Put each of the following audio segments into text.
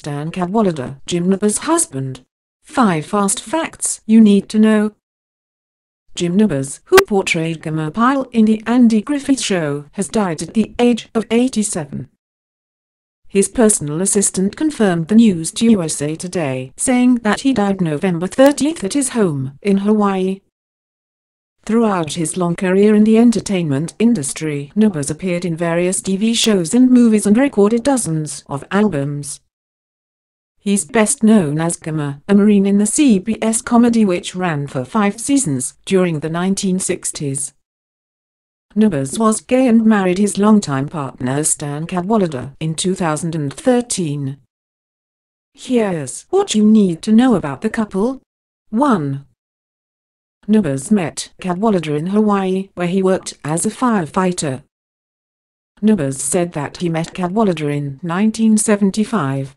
Stan Cadwallader, Jim Nabors' husband. 5 fast facts you need to know. Jim Nabors, who portrayed Gomer Pyle in the Andy Griffith Show, has died at the age of 87. His personal assistant confirmed the news to USA Today, saying that he died November 30th at his home in Hawaii. Throughout his long career in the entertainment industry, Nabors appeared in various TV shows and movies and recorded dozens of albums. He's best known as Gomer, a Marine in the CBS comedy which ran for five seasons during the 1960s. Nabors was gay and married his longtime partner Stan Cadwallader in 2013. Here's what you need to know about the couple. 1. Nabors met Cadwallader in Hawaii, where he worked as a firefighter. Nabors said that he met Cadwallader in 1975.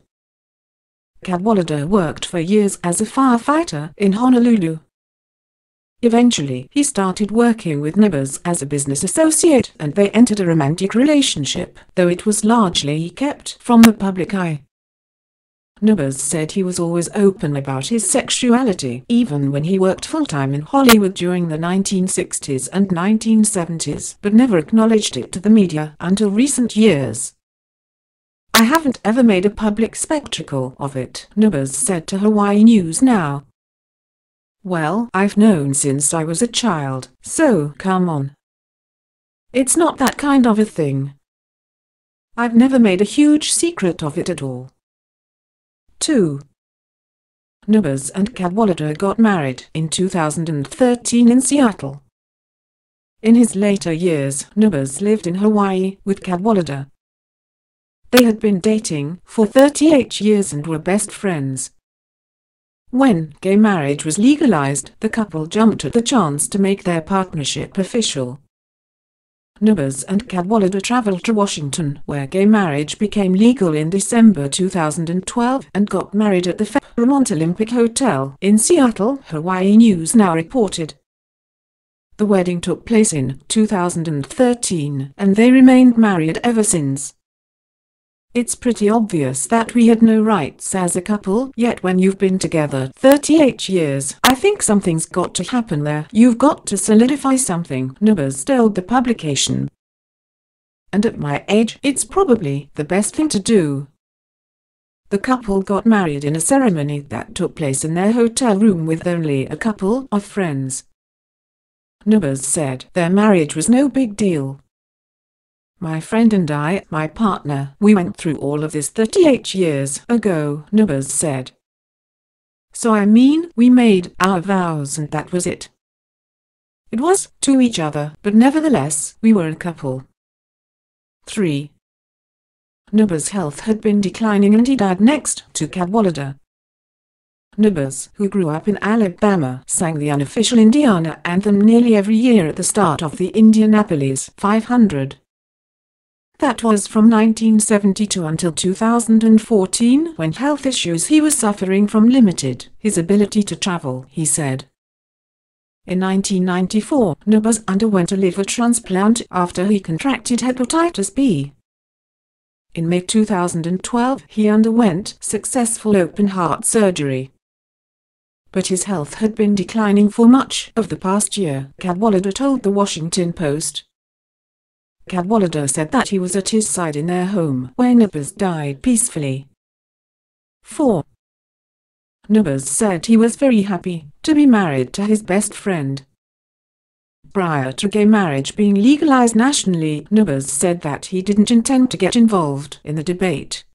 Cadwallader worked for years as a firefighter in Honolulu. Eventually, he started working with Nabors as a business associate and they entered a romantic relationship, though it was largely kept from the public eye. Nabors said he was always open about his sexuality, even when he worked full-time in Hollywood during the 1960s and 1970s, but never acknowledged it to the media until recent years. I haven't ever made a public spectacle of it, Nabors said to Hawaii News Now. Well, I've known since I was a child, so come on. It's not that kind of a thing. I've never made a huge secret of it at all. 2. Nabors and Cadwallader got married in 2013 in Seattle. In his later years, Nabors lived in Hawaii with Cadwallader, they had been dating for 38 years and were best friends. When gay marriage was legalized, the couple jumped at the chance to make their partnership official. Nabors and Cadwallader traveled to Washington, where gay marriage became legal in December 2012 and got married at the Fairmont Olympic Hotel in Seattle, Hawaii News Now reported. The wedding took place in 2013 and they remained married ever since. It's pretty obvious that we had no rights as a couple, yet when you've been together 38 years, I think something's got to happen there. You've got to solidify something, Nabors told the publication. And at my age, it's probably the best thing to do. The couple got married in a ceremony that took place in their hotel room with only a couple of friends. Nabors said their marriage was no big deal, my friend and I, my partner, we went through all of this 38 years ago, Nabors said. So I mean, we made our vows and that was it. It was to each other, but nevertheless, we were a couple. 3. Nabors' health had been declining and he died next to Cadwallader. Nabors, who grew up in Alabama, sang the unofficial Indiana anthem nearly every year at the start of the Indianapolis 500. That was from 1972 until 2014 when health issues he was suffering from limited his ability to travel, he said. In 1994, Nabors underwent a liver transplant after he contracted hepatitis B. In May 2012, he underwent successful open heart surgery. But his health had been declining for much of the past year, Cadwallader told the Washington Post. Cadwallader said that he was at his side in their home when Nabors died peacefully. 4. Nabors said he was very happy to be married to his best friend. Prior to gay marriage being legalized nationally, Nabors said that he didn't intend to get involved in the debate.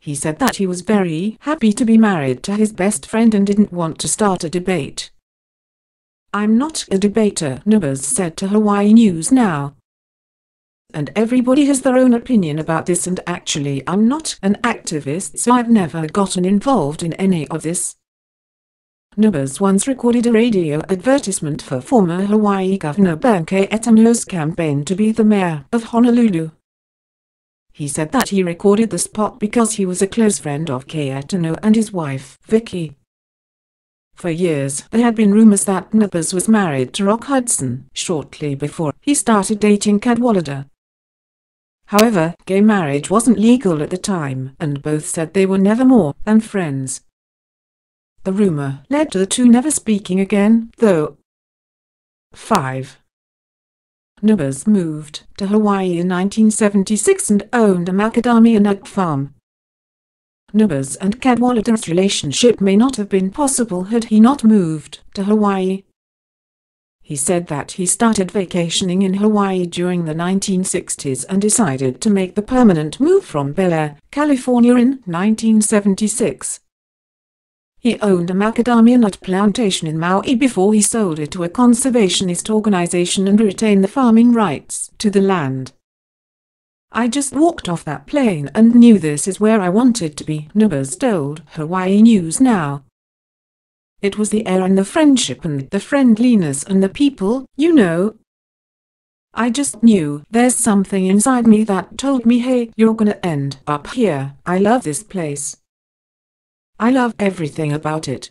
He said that he was very happy to be married to his best friend and didn't want to start a debate. I'm not a debater, Nabors said to Hawaii News Now and everybody has their own opinion about this and actually I'm not an activist so I've never gotten involved in any of this. Nabors once recorded a radio advertisement for former Hawaii Governor Ben Cayetano's campaign to be the mayor of Honolulu. He said that he recorded the spot because he was a close friend of Cayetano and his wife, Vicky. For years, there had been rumors that Nabors was married to Rock Hudson shortly before he started dating Cadwallader. However, gay marriage wasn't legal at the time, and both said they were never more than friends. The rumor led to the two never speaking again, though. 5. Nabors moved to Hawaii in 1976 and owned a macadamia nut farm. Nabors and Cadwallader's relationship may not have been possible had he not moved to Hawaii. He said that he started vacationing in Hawaii during the 1960s and decided to make the permanent move from Bel Air, California in 1976. He owned a macadamia nut plantation in Maui before he sold it to a conservationist organization and retained the farming rights to the land. I just walked off that plane and knew this is where I wanted to be, Nabors told Hawaii News Now. It was the air and the friendship and the friendliness and the people, you know. I just knew there's something inside me that told me hey, you're gonna end up here. I love this place. I love everything about it.